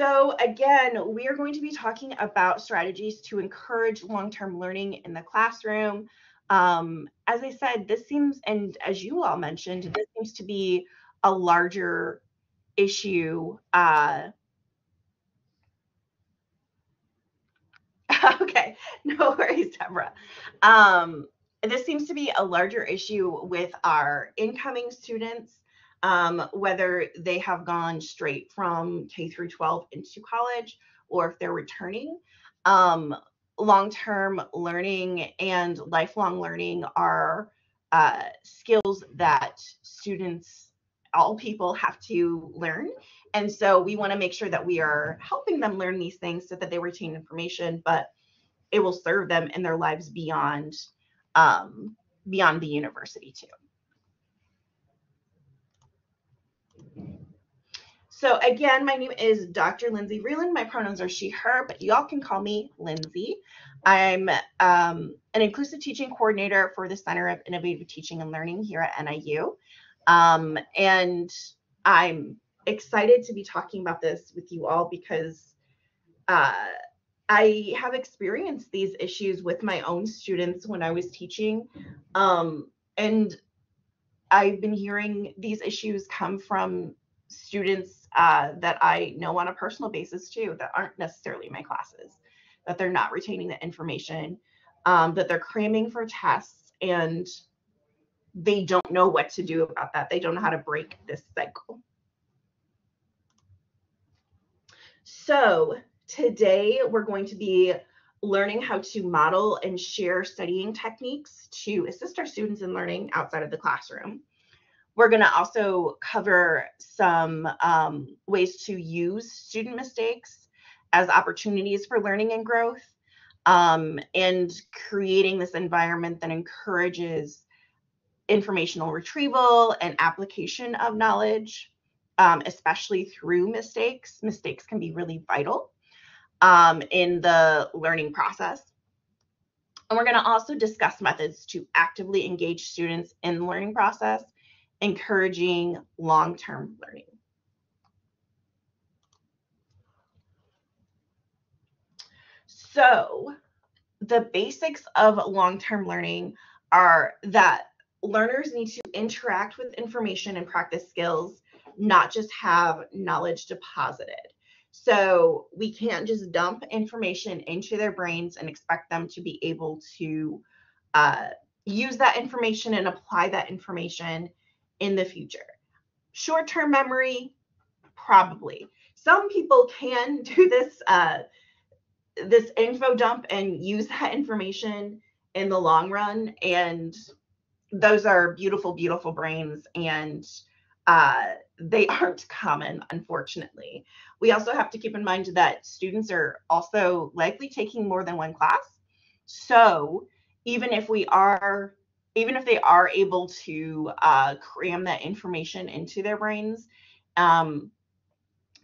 So again, we are going to be talking about strategies to encourage long-term learning in the classroom. Um, as I said, this seems, and as you all mentioned, this seems to be a larger issue. Uh, okay, no worries, Deborah. Um, this seems to be a larger issue with our incoming students um, whether they have gone straight from K through 12 into college or if they're returning. Um, long-term learning and lifelong learning are uh, skills that students, all people have to learn. And so we want to make sure that we are helping them learn these things so that they retain information, but it will serve them in their lives beyond um, beyond the university too. So again, my name is Dr. Lindsay Vreeland. My pronouns are she, her, but y'all can call me Lindsay. I'm um, an inclusive teaching coordinator for the Center of Innovative Teaching and Learning here at NIU. Um, and I'm excited to be talking about this with you all because uh, I have experienced these issues with my own students when I was teaching. Um, and I've been hearing these issues come from students uh, that I know on a personal basis too that aren't necessarily my classes, that they're not retaining the information, um, that they're cramming for tests and they don't know what to do about that. They don't know how to break this cycle. So today we're going to be learning how to model and share studying techniques to assist our students in learning outside of the classroom. We're going to also cover some um, ways to use student mistakes as opportunities for learning and growth um, and creating this environment that encourages informational retrieval and application of knowledge, um, especially through mistakes. Mistakes can be really vital um, in the learning process. And we're going to also discuss methods to actively engage students in the learning process encouraging long-term learning. So the basics of long-term learning are that learners need to interact with information and practice skills, not just have knowledge deposited. So we can't just dump information into their brains and expect them to be able to uh, use that information and apply that information in the future. Short term memory, probably. Some people can do this uh, this info dump and use that information in the long run, and those are beautiful, beautiful brains, and uh, they aren't common, unfortunately. We also have to keep in mind that students are also likely taking more than one class. So even if we are even if they are able to uh, cram that information into their brains, um,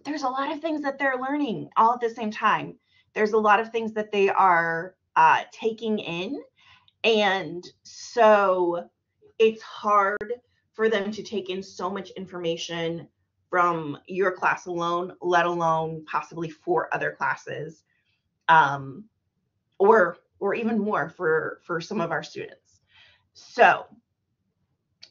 there's a lot of things that they're learning all at the same time. There's a lot of things that they are uh, taking in. And so it's hard for them to take in so much information from your class alone, let alone possibly four other classes, um, or or even more for for some of our students. So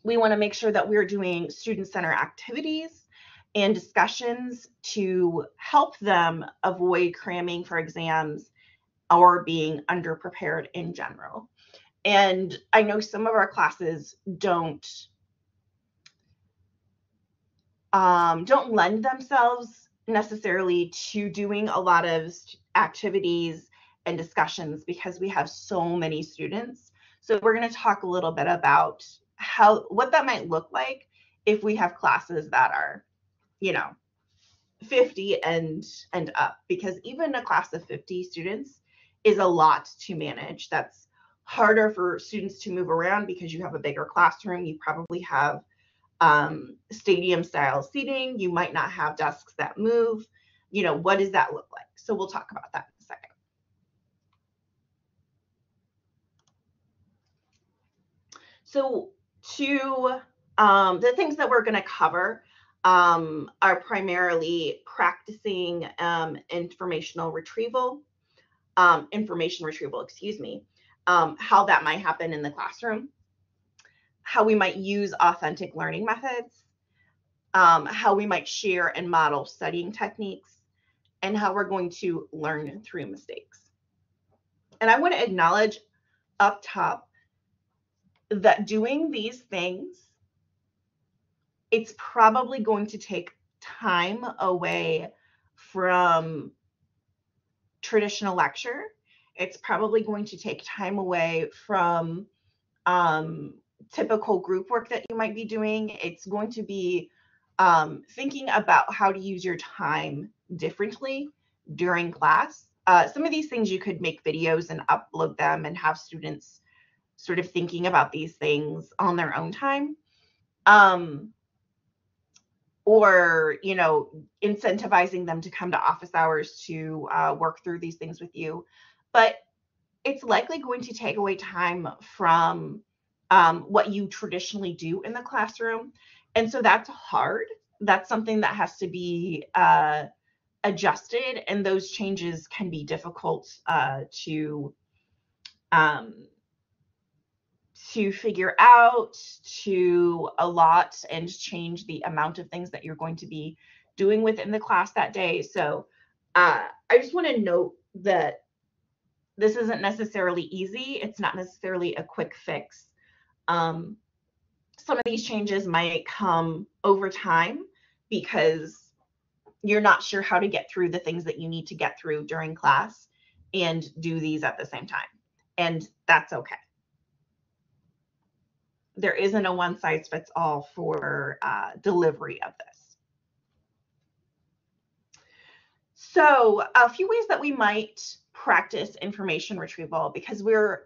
we want to make sure that we're doing student center activities and discussions to help them avoid cramming for exams or being underprepared in general. And I know some of our classes don't um, don't lend themselves necessarily to doing a lot of activities and discussions because we have so many students so we're going to talk a little bit about how what that might look like if we have classes that are, you know, 50 and and up because even a class of 50 students is a lot to manage. That's harder for students to move around because you have a bigger classroom. You probably have um, stadium style seating. You might not have desks that move. You know, what does that look like? So we'll talk about that. So to um, the things that we're going to cover, um, are primarily practicing um, informational retrieval, um, information retrieval, excuse me, um, how that might happen in the classroom, how we might use authentic learning methods, um, how we might share and model studying techniques, and how we're going to learn through mistakes. And I want to acknowledge up top that doing these things it's probably going to take time away from traditional lecture. It's probably going to take time away from um, typical group work that you might be doing. It's going to be um, thinking about how to use your time differently during class. Uh, some of these things you could make videos and upload them and have students sort of thinking about these things on their own time. Um, or you know incentivizing them to come to office hours to uh, work through these things with you but it's likely going to take away time from um, what you traditionally do in the classroom and so that's hard that's something that has to be uh, adjusted and those changes can be difficult uh, to um, to figure out, to allot and change the amount of things that you're going to be doing within the class that day. So uh, I just want to note that this isn't necessarily easy. It's not necessarily a quick fix. Um, some of these changes might come over time because you're not sure how to get through the things that you need to get through during class and do these at the same time. And that's okay there isn't a one size fits all for uh, delivery of this. So a few ways that we might practice information retrieval because we're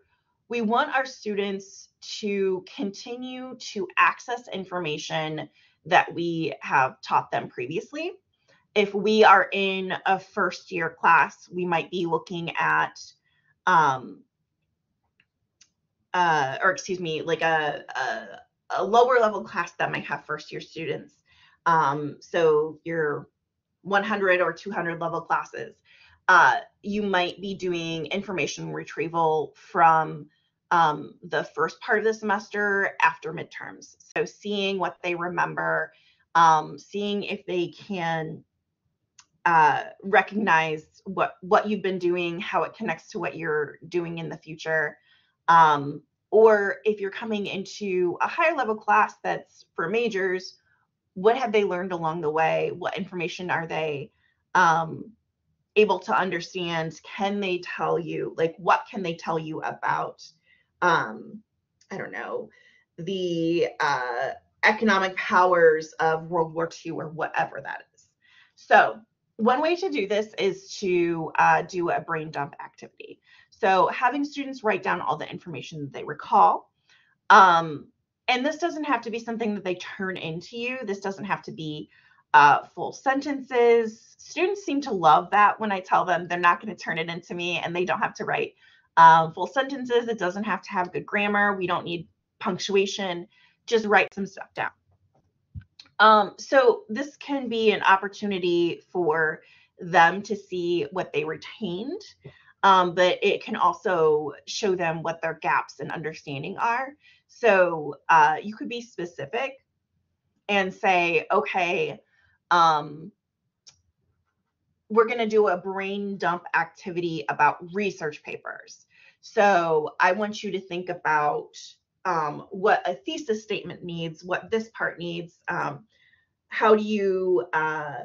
we want our students to continue to access information that we have taught them previously. If we are in a first year class, we might be looking at um, uh, or excuse me, like a, a, a, lower level class that might have first year students. Um, so your 100 or 200 level classes, uh, you might be doing information retrieval from um, the first part of the semester after midterms. So seeing what they remember, um, seeing if they can uh, recognize what what you've been doing, how it connects to what you're doing in the future. Um, or if you're coming into a higher level class that's for majors, what have they learned along the way? What information are they um, able to understand? Can they tell you, like, what can they tell you about, um, I don't know, the uh, economic powers of World War II or whatever that is? So, one way to do this is to uh, do a brain dump activity. So having students write down all the information that they recall. Um, and this doesn't have to be something that they turn into you. This doesn't have to be uh, full sentences. Students seem to love that when I tell them they're not going to turn it into me and they don't have to write um, full sentences. It doesn't have to have good grammar. We don't need punctuation. Just write some stuff down. Um, so this can be an opportunity for them to see what they retained um, but it can also show them what their gaps in understanding are. So uh, you could be specific and say, okay, um, we're going to do a brain dump activity about research papers. So I want you to think about um, what a thesis statement needs, what this part needs. Um, how do you uh,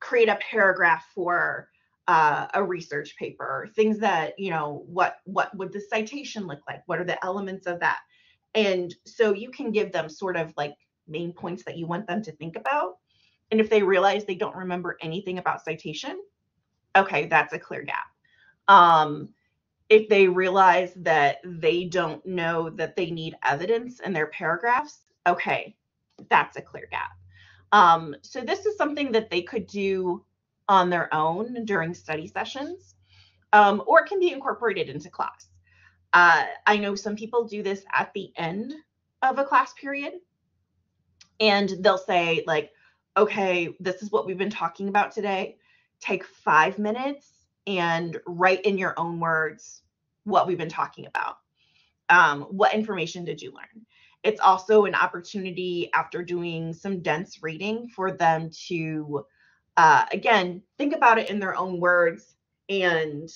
create a paragraph for uh, a research paper, things that, you know, what what would the citation look like? What are the elements of that? And so you can give them sort of like main points that you want them to think about. And if they realize they don't remember anything about citation, okay, that's a clear gap. Um, if they realize that they don't know that they need evidence in their paragraphs, okay, that's a clear gap. Um, so this is something that they could do on their own during study sessions, um, or it can be incorporated into class. Uh, I know some people do this at the end of a class period, and they'll say, like, okay, this is what we've been talking about today. Take five minutes and write in your own words what we've been talking about. Um, what information did you learn? It's also an opportunity after doing some dense reading for them to, uh, again, think about it in their own words and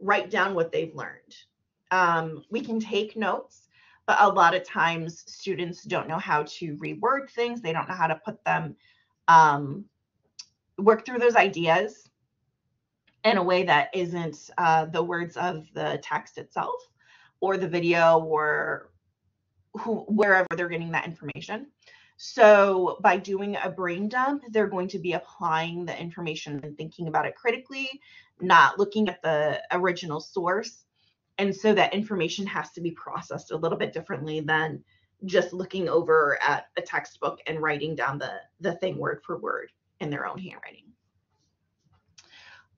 write down what they've learned. Um, we can take notes, but a lot of times students don't know how to reword things. They don't know how to put them, um, work through those ideas in a way that isn't uh, the words of the text itself or the video or who wherever they're getting that information. So by doing a brain dump, they're going to be applying the information and thinking about it critically, not looking at the original source. And so that information has to be processed a little bit differently than just looking over at a textbook and writing down the, the thing word for word in their own handwriting.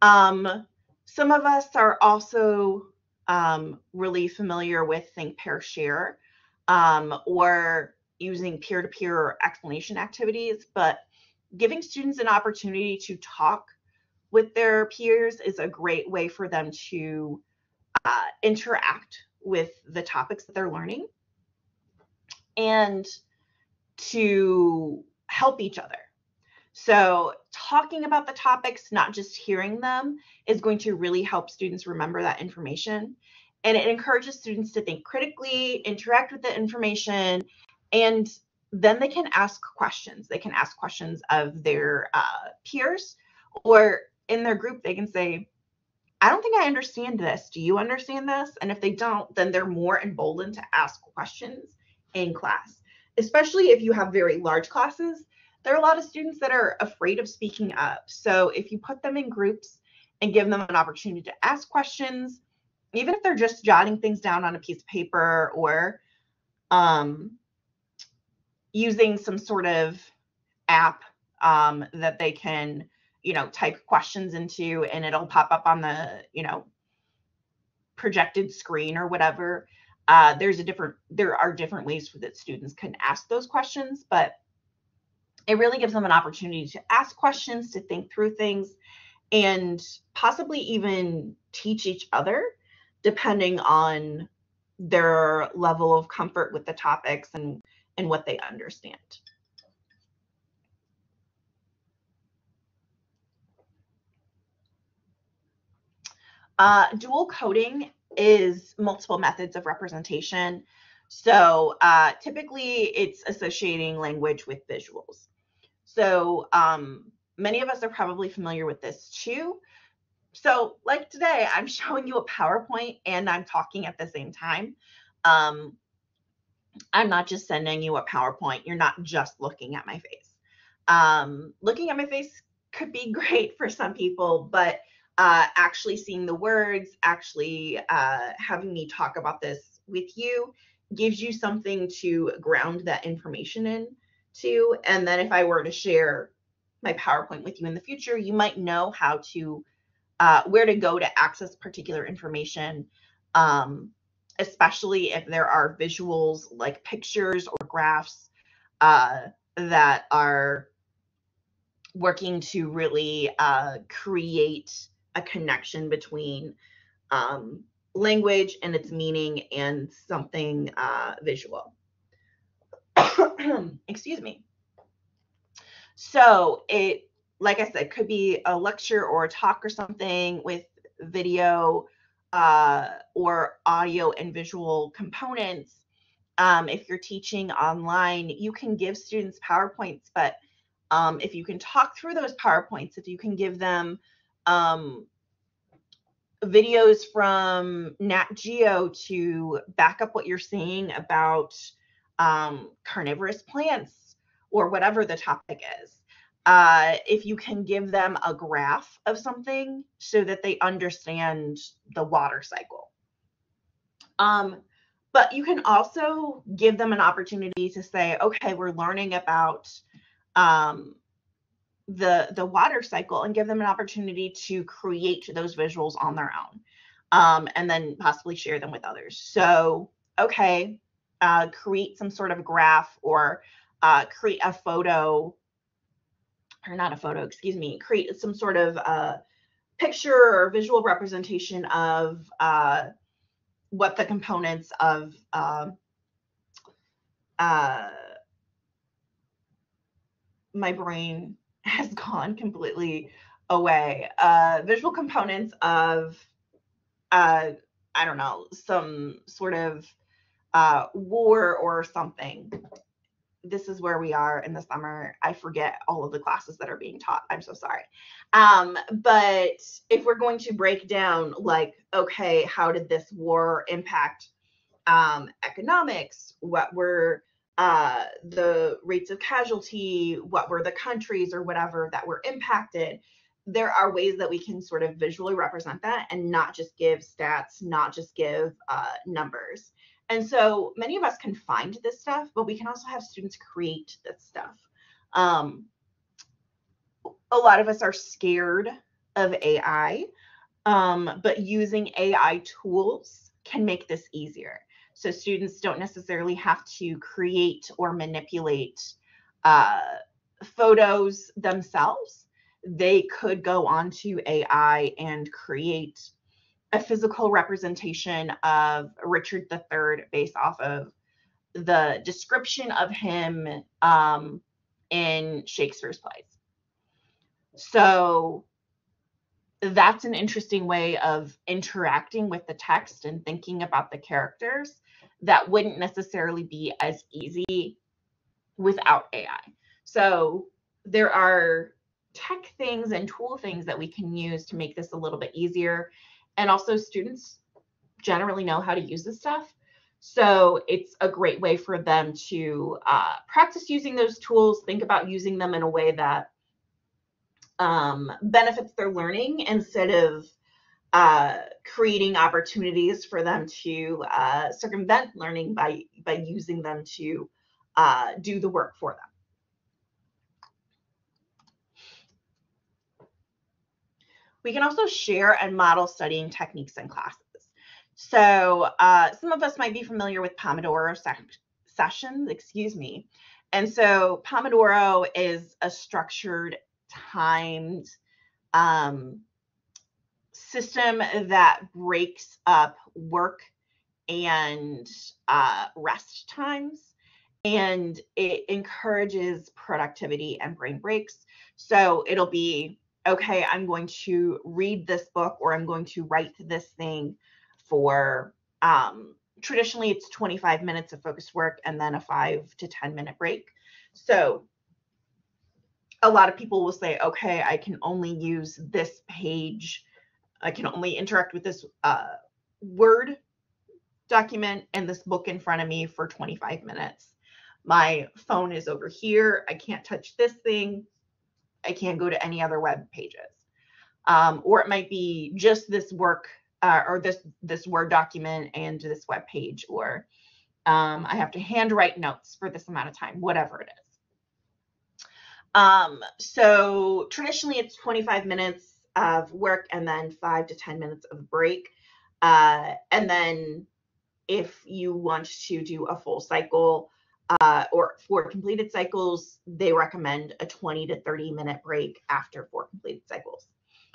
Um, some of us are also um, really familiar with Think, Pair, Share um, or using peer-to-peer explanation activities, but giving students an opportunity to talk with their peers is a great way for them to uh, interact with the topics that they're learning and to help each other. So talking about the topics, not just hearing them, is going to really help students remember that information and it encourages students to think critically, interact with the information, and then they can ask questions. They can ask questions of their uh, peers, or in their group, they can say, I don't think I understand this. Do you understand this? And if they don't, then they're more emboldened to ask questions in class, especially if you have very large classes. There are a lot of students that are afraid of speaking up. So if you put them in groups and give them an opportunity to ask questions, even if they're just jotting things down on a piece of paper or um, using some sort of app um, that they can, you know, type questions into and it'll pop up on the, you know, projected screen or whatever. Uh, there's a different, there are different ways for that students can ask those questions, but it really gives them an opportunity to ask questions, to think through things, and possibly even teach each other depending on their level of comfort with the topics and and what they understand. Uh, dual coding is multiple methods of representation. So uh, typically it's associating language with visuals. So um, many of us are probably familiar with this too. So like today, I'm showing you a PowerPoint and I'm talking at the same time. Um, I'm not just sending you a PowerPoint. You're not just looking at my face. Um, looking at my face could be great for some people, but uh, actually seeing the words, actually uh, having me talk about this with you gives you something to ground that information in to. And then if I were to share my PowerPoint with you in the future, you might know how to uh, where to go to access particular information, um, especially if there are visuals like pictures or graphs uh, that are working to really uh, create a connection between um, language and its meaning and something uh, visual. Excuse me. So it like I said, could be a lecture or a talk or something with video uh, or audio and visual components. Um, if you're teaching online, you can give students PowerPoints, but um, if you can talk through those PowerPoints, if you can give them um, videos from Nat Geo to back up what you're saying about um, carnivorous plants or whatever the topic is uh, if you can give them a graph of something so that they understand the water cycle. Um, but you can also give them an opportunity to say, okay, we're learning about um, the the water cycle and give them an opportunity to create those visuals on their own um, and then possibly share them with others. So, okay, uh, create some sort of graph or uh, create a photo or not a photo, excuse me, create some sort of uh, picture or visual representation of uh, what the components of uh, uh, my brain has gone completely away. Uh, visual components of, uh, I don't know, some sort of uh, war or something. This is where we are in the summer. I forget all of the classes that are being taught. I'm so sorry. Um, but if we're going to break down, like, okay, how did this war impact um, economics? What were uh, the rates of casualty? What were the countries or whatever that were impacted? There are ways that we can sort of visually represent that and not just give stats, not just give uh, numbers. And so many of us can find this stuff, but we can also have students create this stuff. Um, a lot of us are scared of AI, um, but using AI tools can make this easier. So students don't necessarily have to create or manipulate uh, photos themselves. They could go onto AI and create a physical representation of Richard III based off of the description of him um, in Shakespeare's plays. So that's an interesting way of interacting with the text and thinking about the characters that wouldn't necessarily be as easy without AI. So there are tech things and tool things that we can use to make this a little bit easier and also students generally know how to use this stuff. So it's a great way for them to uh, practice using those tools, think about using them in a way that um, benefits their learning instead of uh, creating opportunities for them to uh, circumvent learning by, by using them to uh, do the work for them. We can also share and model studying techniques in classes. So uh, some of us might be familiar with Pomodoro sessions, excuse me. And so Pomodoro is a structured, timed um, system that breaks up work and uh, rest times and it encourages productivity and brain breaks. So it'll be okay, I'm going to read this book or I'm going to write this thing for um, traditionally it's 25 minutes of focused work and then a five to 10 minute break. So a lot of people will say, okay, I can only use this page. I can only interact with this uh, Word document and this book in front of me for 25 minutes. My phone is over here. I can't touch this thing. I can't go to any other web pages. Um, or it might be just this work uh, or this this Word document and this web page, or um, I have to handwrite notes for this amount of time, whatever it is. Um, so traditionally it's 25 minutes of work and then five to 10 minutes of break. Uh, and then if you want to do a full cycle, uh, or for completed cycles, they recommend a 20 to 30 minute break after four completed cycles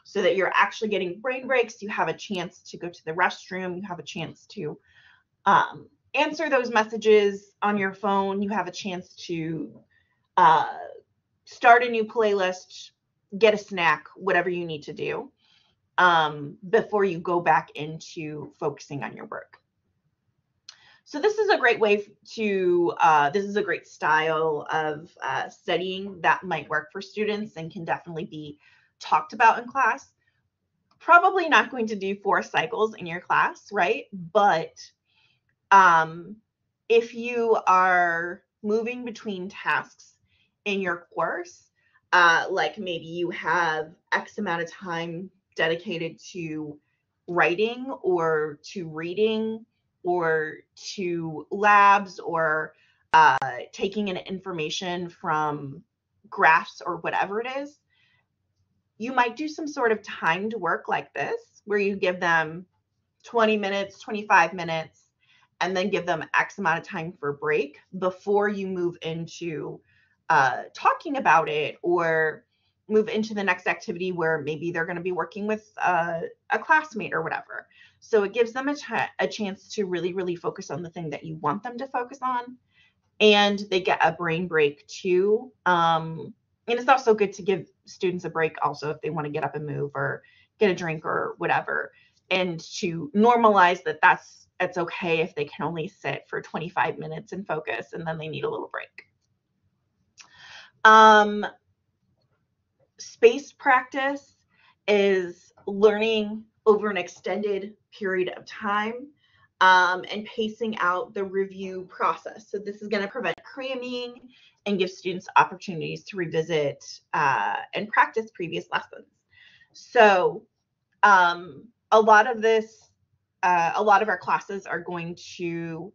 so that you're actually getting brain breaks. You have a chance to go to the restroom. You have a chance to um, answer those messages on your phone. You have a chance to uh, start a new playlist, get a snack, whatever you need to do um, before you go back into focusing on your work. So this is a great way to, uh, this is a great style of uh, studying that might work for students and can definitely be talked about in class. Probably not going to do four cycles in your class, right? But um, if you are moving between tasks in your course, uh, like maybe you have X amount of time dedicated to writing or to reading or to labs or uh, taking in information from graphs or whatever it is, you might do some sort of timed work like this where you give them 20 minutes, 25 minutes, and then give them X amount of time for break before you move into uh, talking about it or move into the next activity where maybe they're going to be working with uh, a classmate or whatever. So it gives them a, a chance to really, really focus on the thing that you want them to focus on. And they get a brain break too. Um, and it's also good to give students a break also if they want to get up and move or get a drink or whatever and to normalize that that's it's okay if they can only sit for 25 minutes and focus and then they need a little break um, space practice is learning over an extended period of time um, and pacing out the review process. So this is going to prevent cramming and give students opportunities to revisit uh, and practice previous lessons. So um, a lot of this, uh, a lot of our classes are going to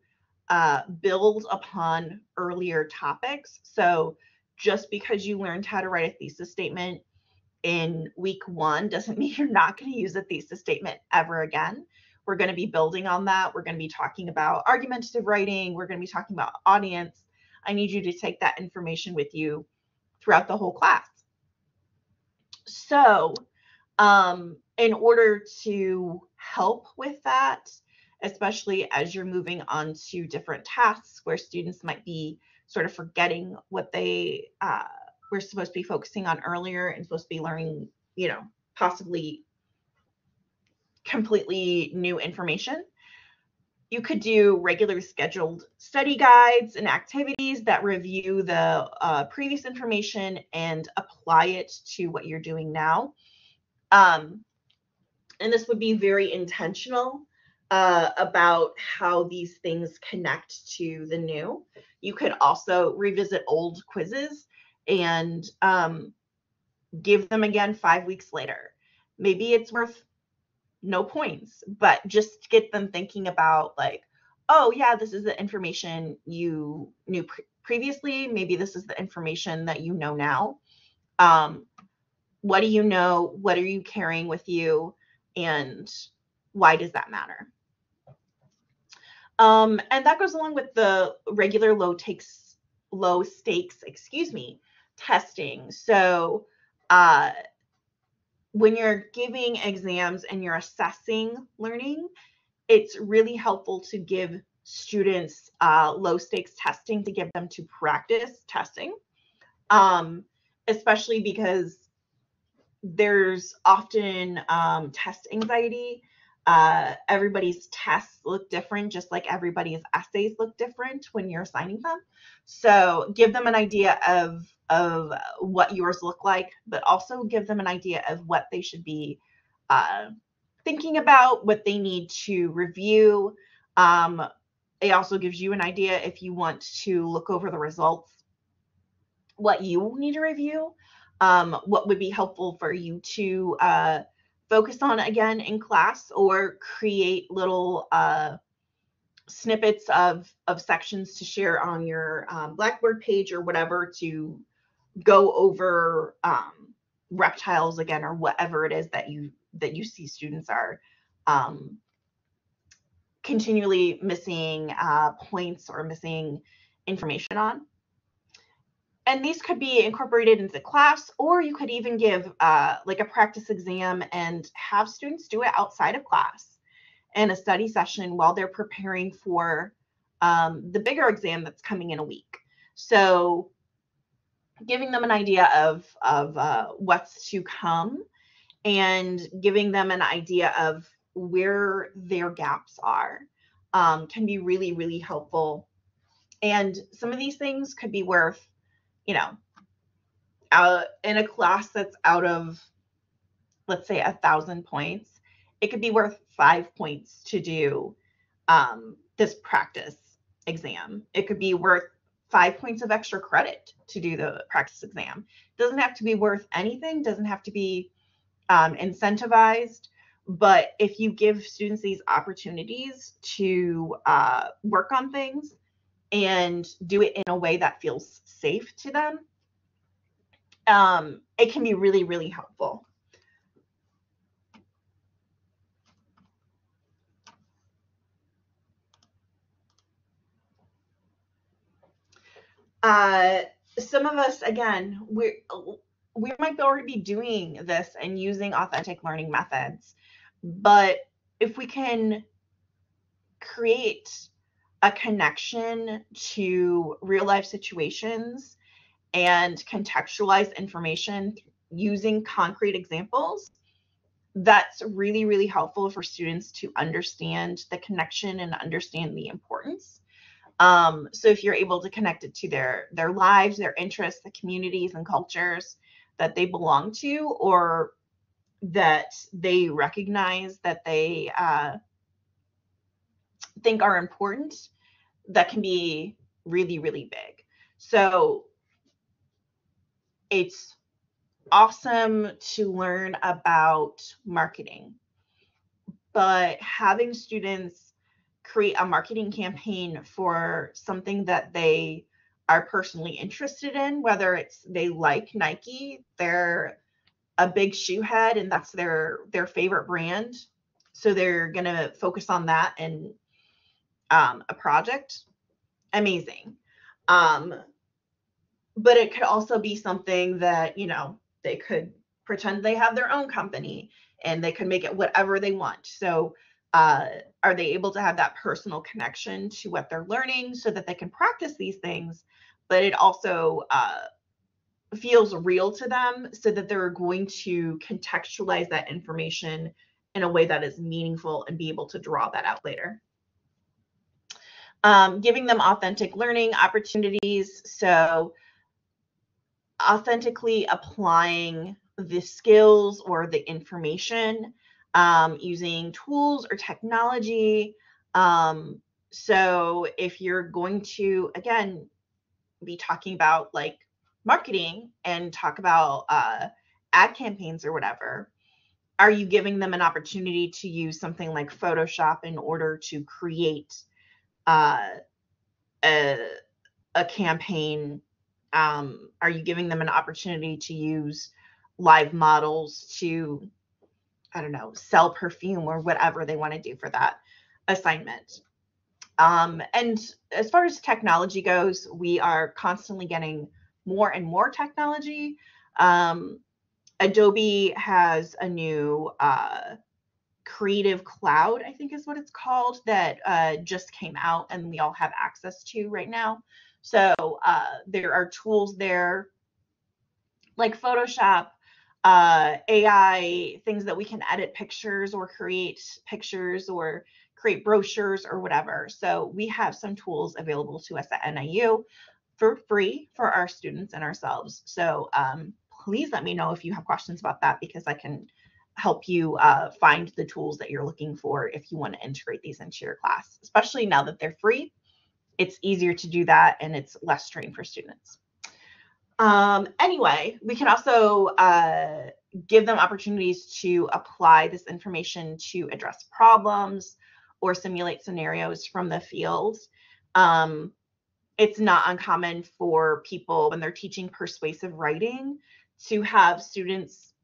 uh, build upon earlier topics. So just because you learned how to write a thesis statement in week one doesn't mean you're not going to use a thesis statement ever again. We're going to be building on that. We're going to be talking about argumentative writing. We're going to be talking about audience. I need you to take that information with you throughout the whole class. So, um, in order to help with that, especially as you're moving on to different tasks where students might be sort of forgetting what they uh, were supposed to be focusing on earlier and supposed to be learning, you know, possibly completely new information. You could do regular scheduled study guides and activities that review the uh, previous information and apply it to what you're doing now. Um, and this would be very intentional uh, about how these things connect to the new. You could also revisit old quizzes and um, give them again five weeks later. Maybe it's worth no points, but just get them thinking about like, oh yeah, this is the information you knew pre- previously. Maybe this is the information that you know now. Um, what do you know? What are you carrying with you? And why does that matter? Um, and that goes along with the regular low takes, low stakes, excuse me, testing. So uh, when you're giving exams and you're assessing learning, it's really helpful to give students uh, low stakes testing to give them to practice testing, um, especially because there's often um, test anxiety uh, everybody's tests look different, just like everybody's essays look different when you're assigning them. So give them an idea of of what yours look like, but also give them an idea of what they should be uh, thinking about, what they need to review. Um, it also gives you an idea if you want to look over the results, what you need to review, um, what would be helpful for you to uh, focus on again in class or create little uh, snippets of, of sections to share on your um, Blackboard page or whatever to go over um, reptiles again or whatever it is that you that you see students are um, continually missing uh, points or missing information on. And these could be incorporated into class or you could even give uh, like a practice exam and have students do it outside of class in a study session while they're preparing for um, the bigger exam that's coming in a week. So giving them an idea of of uh, what's to come and giving them an idea of where their gaps are um, can be really really helpful and some of these things could be worth you know, out in a class that's out of, let's say, a thousand points, it could be worth five points to do um, this practice exam. It could be worth five points of extra credit to do the practice exam. Doesn't have to be worth anything, doesn't have to be um, incentivized. But if you give students these opportunities to uh, work on things, and do it in a way that feels safe to them, um, it can be really, really helpful. Uh, some of us, again, we we might already be doing this and using authentic learning methods, but if we can create a connection to real life situations and contextualize information using concrete examples, that's really, really helpful for students to understand the connection and understand the importance. Um, so if you're able to connect it to their their lives, their interests, the communities and cultures that they belong to, or that they recognize that they uh, think are important, that can be really, really big. So it's awesome to learn about marketing, but having students create a marketing campaign for something that they are personally interested in, whether it's they like Nike, they're a big shoe head and that's their their favorite brand, so they're gonna focus on that and um, a project. Amazing. Um, but it could also be something that you know they could pretend they have their own company and they could make it whatever they want so uh, are they able to have that personal connection to what they're learning so that they can practice these things but it also uh, feels real to them so that they're going to contextualize that information in a way that is meaningful and be able to draw that out later. Um, giving them authentic learning opportunities. So authentically applying the skills or the information um, using tools or technology. Um, so if you're going to, again, be talking about like marketing and talk about uh, ad campaigns or whatever, are you giving them an opportunity to use something like Photoshop in order to create uh, a, a campaign um, are you giving them an opportunity to use live models to i don't know sell perfume or whatever they want to do for that assignment. Um, and as far as technology goes we are constantly getting more and more technology. Um, adobe has a new uh, creative cloud i think is what it's called that uh, just came out and we all have access to right now. So uh, there are tools there like Photoshop, uh, AI, things that we can edit pictures or create pictures or create brochures or whatever. So we have some tools available to us at NIU for free for our students and ourselves. So um, please let me know if you have questions about that because I can help you uh, find the tools that you're looking for if you want to integrate these into your class, especially now that they're free it's easier to do that and it's less strain for students. Um, anyway, we can also uh, give them opportunities to apply this information to address problems or simulate scenarios from the field. Um, it's not uncommon for people when they're teaching persuasive writing to have students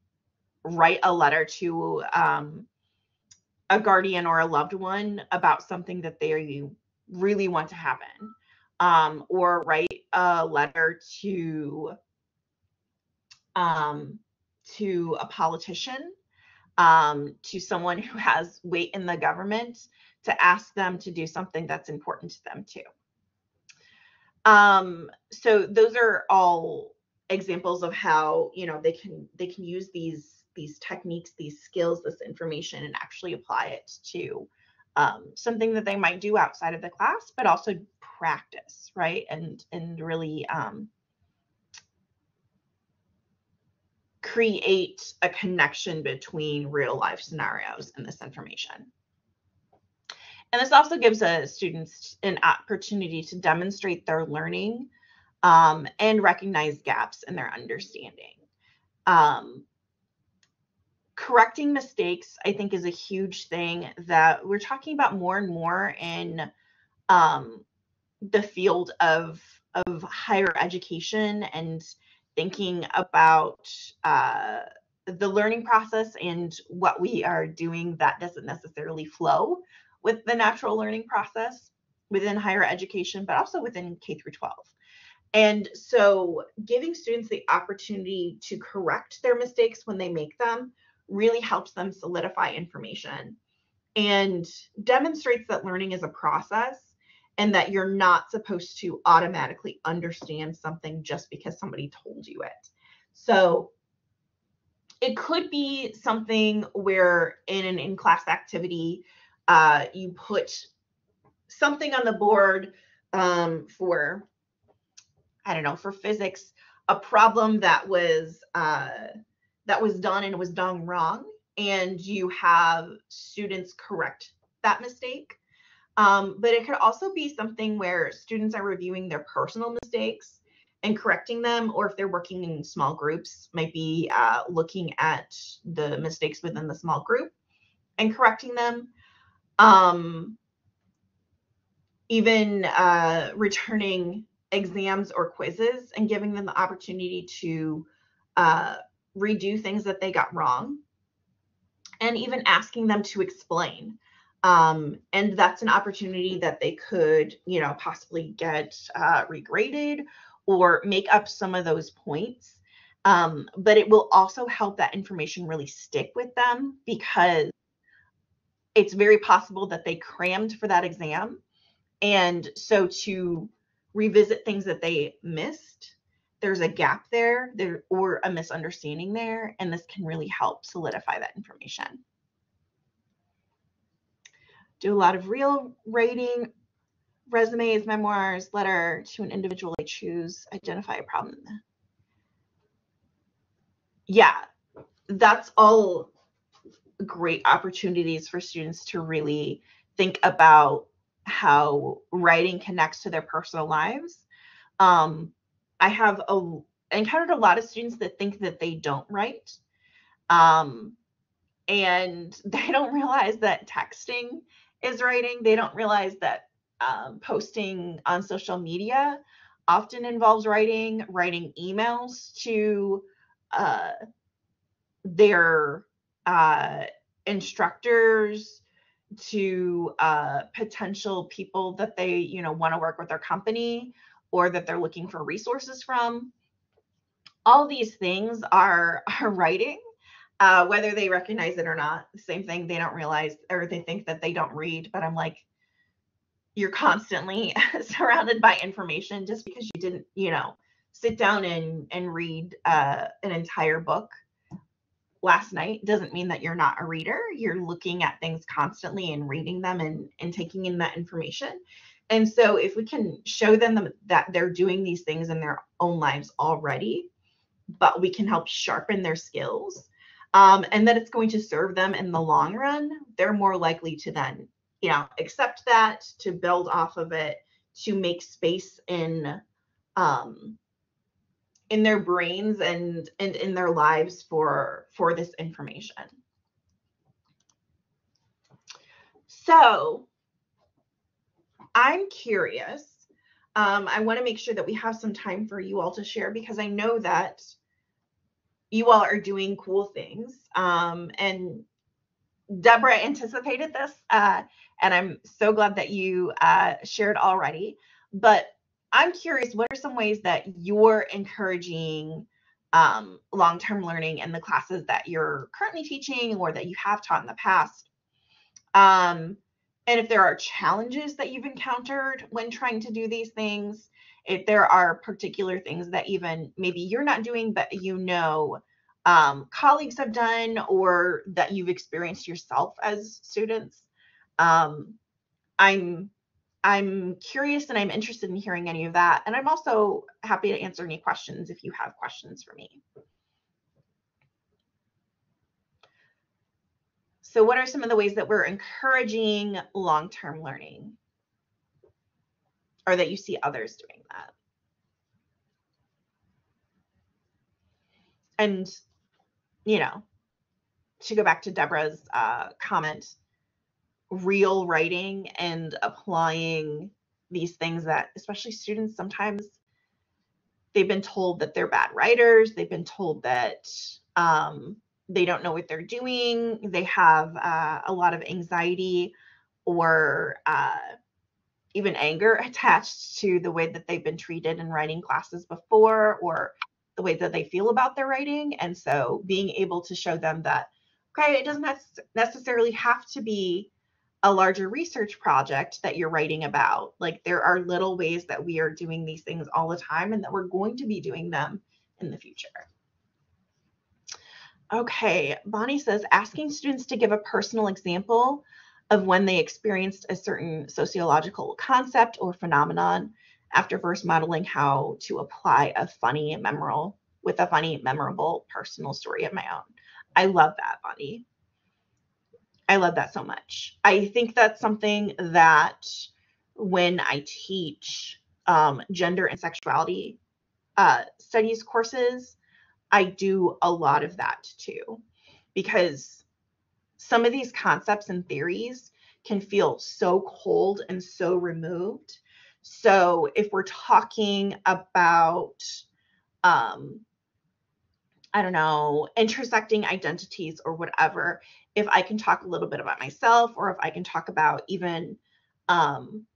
write a letter to um, a guardian or a loved one about something that they really want to happen um, or write a letter to um, to a politician um, to someone who has weight in the government to ask them to do something that's important to them too. Um, so those are all examples of how you know they can they can use these these techniques these skills this information and actually apply it to um, something that they might do outside of the class, but also practice, right? And and really um, create a connection between real life scenarios and this information. And this also gives a students an opportunity to demonstrate their learning um, and recognize gaps in their understanding. Um, correcting mistakes i think is a huge thing that we're talking about more and more in um, the field of of higher education and thinking about uh, the learning process and what we are doing that doesn't necessarily flow with the natural learning process within higher education but also within k through 12 And so giving students the opportunity to correct their mistakes when they make them really helps them solidify information and demonstrates that learning is a process and that you're not supposed to automatically understand something just because somebody told you it. So it could be something where in an in-class activity, uh, you put something on the board um, for I don't know, for physics, a problem that was uh, that was done and was done wrong, and you have students correct that mistake. Um, but it could also be something where students are reviewing their personal mistakes and correcting them, or if they're working in small groups, might be uh, looking at the mistakes within the small group and correcting them. Um, even uh, returning exams or quizzes and giving them the opportunity to uh, redo things that they got wrong and even asking them to explain. Um, and that's an opportunity that they could you know possibly get uh, regraded or make up some of those points. Um, but it will also help that information really stick with them because it's very possible that they crammed for that exam. And so to revisit things that they missed, there's a gap there, there or a misunderstanding there, and this can really help solidify that information. Do a lot of real writing, resumes, memoirs, letter to an individual I choose, identify a problem. Yeah, that's all great opportunities for students to really think about how writing connects to their personal lives. Um, I have a, encountered a lot of students that think that they don't write. Um, and they don't realize that texting is writing. They don't realize that um, posting on social media often involves writing, writing emails to uh, their uh, instructors, to uh, potential people that they you know want to work with their company or that they're looking for resources from all these things are are writing uh, whether they recognize it or not same thing they don't realize or they think that they don't read but i'm like you're constantly surrounded by information just because you didn't you know sit down and and read uh, an entire book last night doesn't mean that you're not a reader. You're looking at things constantly and reading them and, and taking in that information. And so, if we can show them that they're doing these things in their own lives already, but we can help sharpen their skills um, and that it's going to serve them in the long run, they're more likely to then, you know, accept that, to build off of it, to make space in um, in their brains and and in their lives for for this information. So i'm curious um, i want to make sure that we have some time for you all to share because i know that you all are doing cool things um, and deborah anticipated this uh, and i'm so glad that you uh, shared already but I'm curious, what are some ways that you're encouraging um, long term learning in the classes that you're currently teaching or that you have taught in the past? Um, and if there are challenges that you've encountered when trying to do these things, if there are particular things that even maybe you're not doing, but you know um, colleagues have done or that you've experienced yourself as students. Um, I'm I'm curious and I'm interested in hearing any of that. And I'm also happy to answer any questions if you have questions for me. So what are some of the ways that we're encouraging long-term learning or that you see others doing that? And, you know, to go back to Deborah's uh, comment, real writing and applying these things that especially students sometimes they've been told that they're bad writers they've been told that um, they don't know what they're doing they have uh, a lot of anxiety or uh, even anger attached to the way that they've been treated in writing classes before or the way that they feel about their writing. And so being able to show them that, okay, it doesn't necessarily have to be a larger research project that you're writing about. Like there are little ways that we are doing these things all the time and that we're going to be doing them in the future. Okay, Bonnie says asking students to give a personal example of when they experienced a certain sociological concept or phenomenon after first modeling how to apply a funny, memorable, with a funny, memorable personal story of my own. I love that, Bonnie. I love that so much. I think that's something that when I teach um, gender and sexuality uh, studies courses, I do a lot of that too, because some of these concepts and theories can feel so cold and so removed. So if we're talking about, um, I don't know, intersecting identities or whatever, if I can talk a little bit about myself or if I can talk about even um,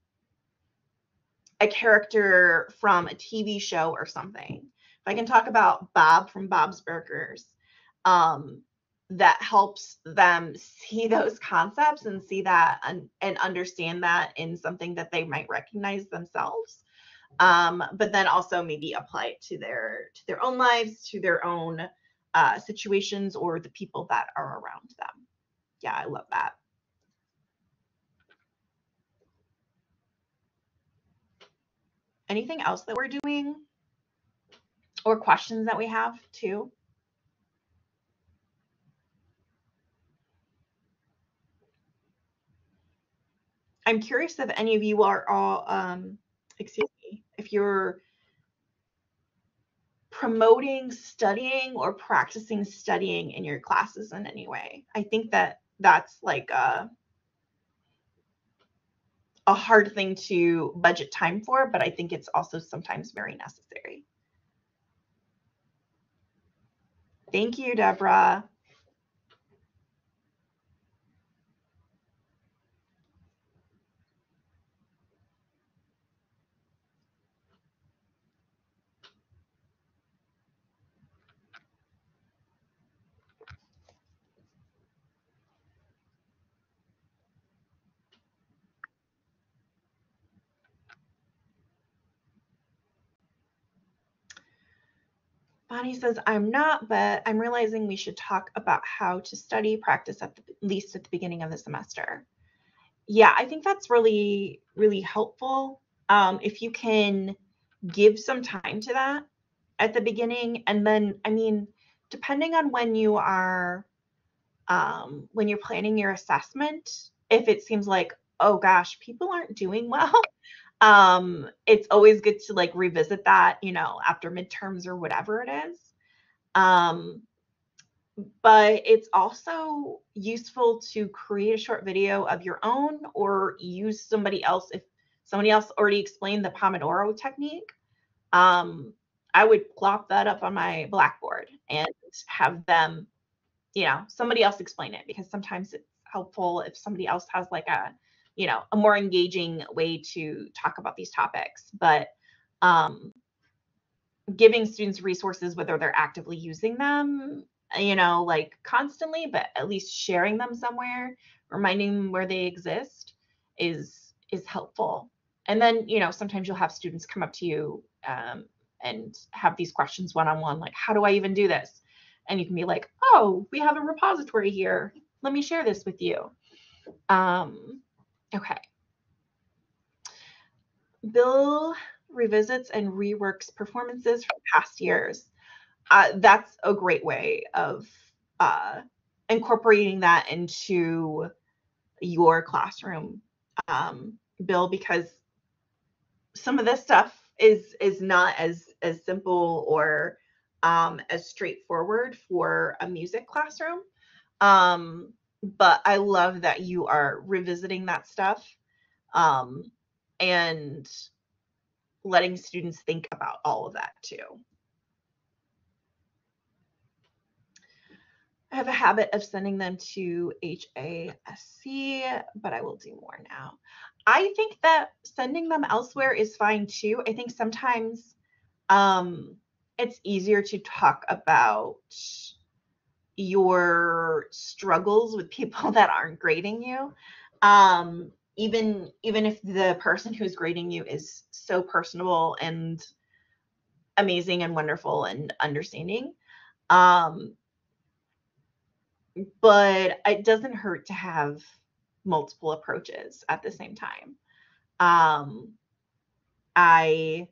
a character from a TV show or something, if I can talk about Bob from Bob's Burgers, um, that helps them see those concepts and see that and, and understand that in something that they might recognize themselves. Um, but then also maybe apply it to their to their own lives to their own uh, situations or the people that are around them. Yeah i love that. Anything else that we're doing or questions that we have too I'm curious if any of you are all, um, excuse me, if you're promoting studying or practicing studying in your classes in any way. I think that that's like a, a hard thing to budget time for, but I think it's also sometimes very necessary. Thank you, Deborah. Bonnie says, I'm not, but I'm realizing we should talk about how to study practice at the least at the beginning of the semester. Yeah, I think that's really, really helpful. Um, if you can give some time to that at the beginning, and then, I mean, depending on when you are, um, when you're planning your assessment, if it seems like, oh gosh, people aren't doing well, um it's always good to like revisit that you know after midterms or whatever it is. Um but it's also useful to create a short video of your own or use somebody else if somebody else already explained the pomodoro technique. Um i would plop that up on my blackboard and have them you know somebody else explain it because sometimes it's helpful if somebody else has like a you know a more engaging way to talk about these topics. But um, giving students resources whether they're actively using them you know like constantly but at least sharing them somewhere reminding them where they exist is is helpful. And then you know sometimes you'll have students come up to you um, and have these questions one-on-one like how do i even do this? And you can be like oh we have a repository here. Let me share this with you. Um, Okay. Bill revisits and reworks performances from past years. Uh, that's a great way of uh, incorporating that into your classroom, um, Bill, because some of this stuff is is not as as simple or um, as straightforward for a music classroom. Um, but I love that you are revisiting that stuff um, and letting students think about all of that too. I have a habit of sending them to HASC, but I will do more now. I think that sending them elsewhere is fine too. I think sometimes um, it's easier to talk about your struggles with people that aren't grading you. Um, even even if the person who's grading you is so personable and amazing and wonderful and understanding. Um, but it doesn't hurt to have multiple approaches at the same time. Um, I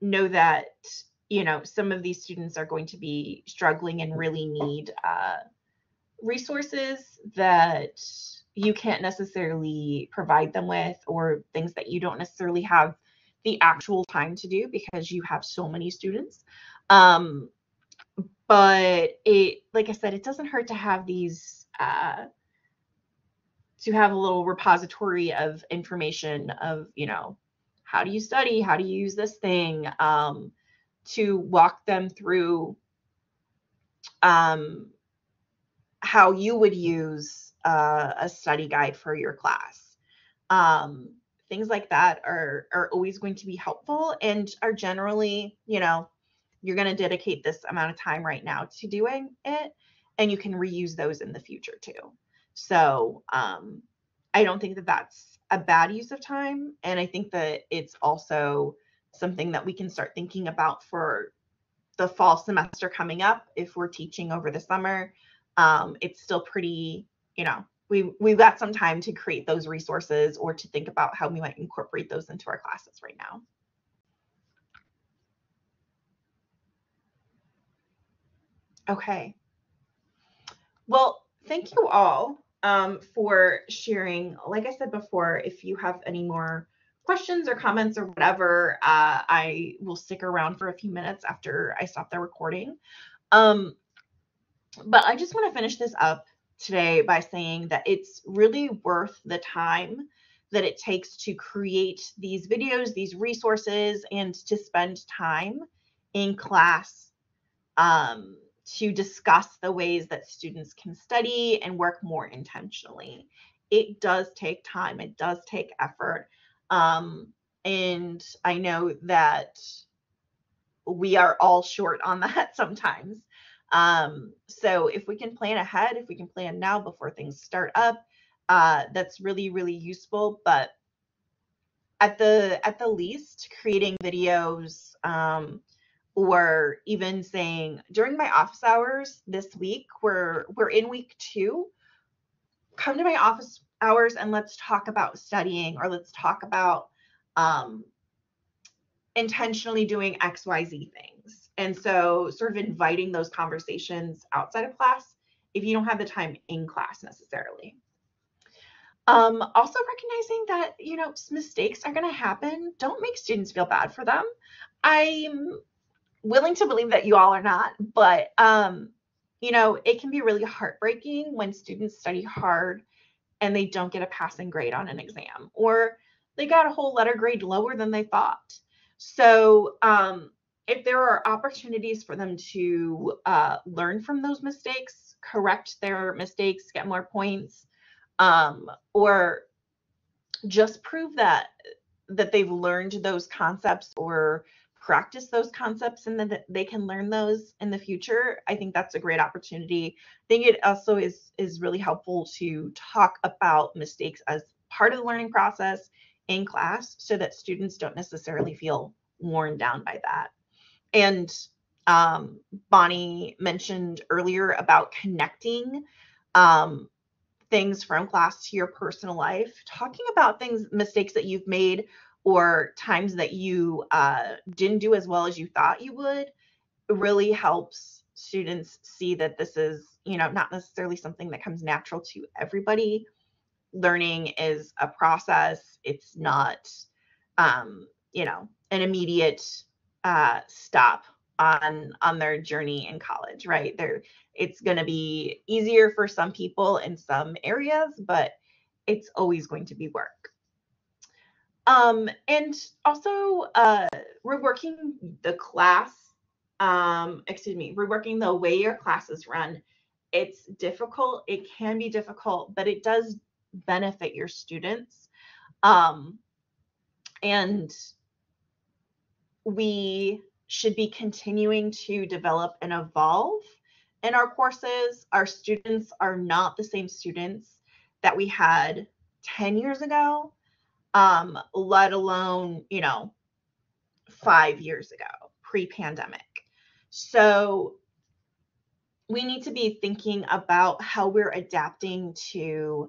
know that you know some of these students are going to be struggling and really need uh, resources that you can't necessarily provide them with or things that you don't necessarily have the actual time to do because you have so many students. Um, but it like i said it doesn't hurt to have these uh, to have a little repository of information of you know how do you study? How do you use this thing? Um, to walk them through um, how you would use uh, a study guide for your class. Um, things like that are are always going to be helpful and are generally you know you're going to dedicate this amount of time right now to doing it and you can reuse those in the future too. So um, i don't think that that's a bad use of time and i think that it's also something that we can start thinking about for the fall semester coming up if we're teaching over the summer um, it's still pretty you know we we've got some time to create those resources or to think about how we might incorporate those into our classes right now Okay. Well, thank you all um, for sharing. Like I said before, if you have any more questions or comments or whatever, uh, I will stick around for a few minutes after I stop the recording. Um, but I just want to finish this up today by saying that it's really worth the time that it takes to create these videos, these resources, and to spend time in class um, to discuss the ways that students can study and work more intentionally. It does take time, it does take effort. Um, and I know that we are all short on that sometimes. Um, so if we can plan ahead, if we can plan now before things start up, uh, that's really, really useful. But at the at the least, creating videos um, or even saying during my office hours this week we're we're in week two come to my office hours and let's talk about studying or let's talk about um, intentionally doing xyz things. And so sort of inviting those conversations outside of class if you don't have the time in class necessarily. Um, also recognizing that you know mistakes are going to happen. Don't make students feel bad for them. I'm willing to believe that you all are not, but um, you know, it can be really heartbreaking when students study hard and they don't get a passing grade on an exam or they got a whole letter grade lower than they thought. So, um, if there are opportunities for them to uh, learn from those mistakes, correct their mistakes, get more points, um, or just prove that that they've learned those concepts or practice those concepts and then they can learn those in the future i think that's a great opportunity. I think it also is is really helpful to talk about mistakes as part of the learning process in class so that students don't necessarily feel worn down by that. And um, bonnie mentioned earlier about connecting um, things from class to your personal life. Talking about things mistakes that you've made or times that you uh, didn't do as well as you thought you would really helps students see that this is you know not necessarily something that comes natural to everybody. Learning is a process. It's not um, you know an immediate uh, stop on on their journey in college right? There it's going to be easier for some people in some areas but it's always going to be work um, and also, uh, we're working the class um, excuse me, reworking the way your classes run. It's difficult. It can be difficult, but it does benefit your students. Um, and we should be continuing to develop and evolve in our courses. Our students are not the same students that we had 10 years ago, um, let alone, you know, five years ago, pre pandemic. So we need to be thinking about how we're adapting to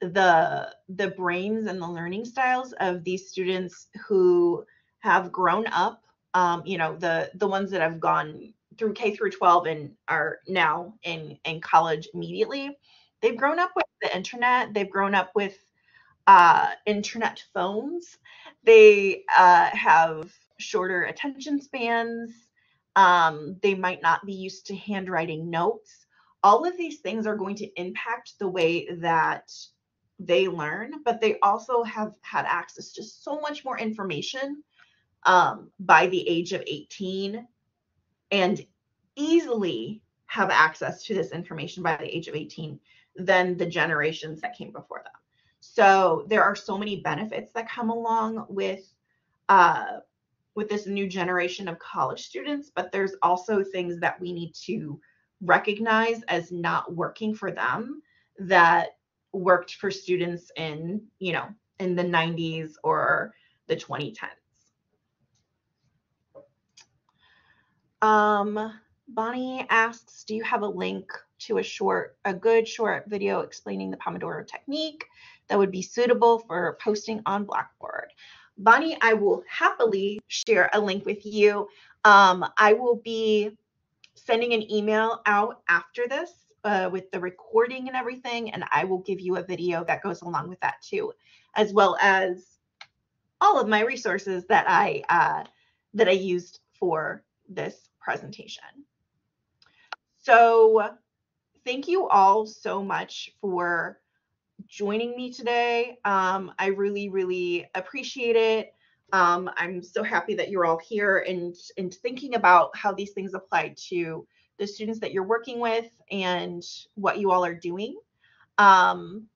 the the brains and the learning styles of these students who have grown up um, you know the the ones that have gone through K through 12 and are now in in college immediately they've grown up with the internet they've grown up with uh, internet phones. They uh, have shorter attention spans. Um, they might not be used to handwriting notes. All of these things are going to impact the way that they learn but they also have had access to so much more information um, by the age of 18 and easily have access to this information by the age of 18 than the generations that came before them. So there are so many benefits that come along with uh, with this new generation of college students, but there's also things that we need to recognize as not working for them that worked for students in you know in the 90s or the 2010s. Um, Bonnie asks, do you have a link to a short, a good short video explaining the Pomodoro technique that would be suitable for posting on Blackboard? Bonnie, I will happily share a link with you. Um, I will be sending an email out after this uh, with the recording and everything, and I will give you a video that goes along with that too, as well as all of my resources that I uh, that I used for this presentation. So thank you all so much for joining me today. Um, I really, really appreciate it. Um, I'm so happy that you're all here and, and thinking about how these things apply to the students that you're working with and what you all are doing. Um,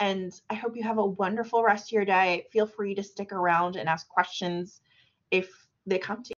and I hope you have a wonderful rest of your day. Feel free to stick around and ask questions if they come to you.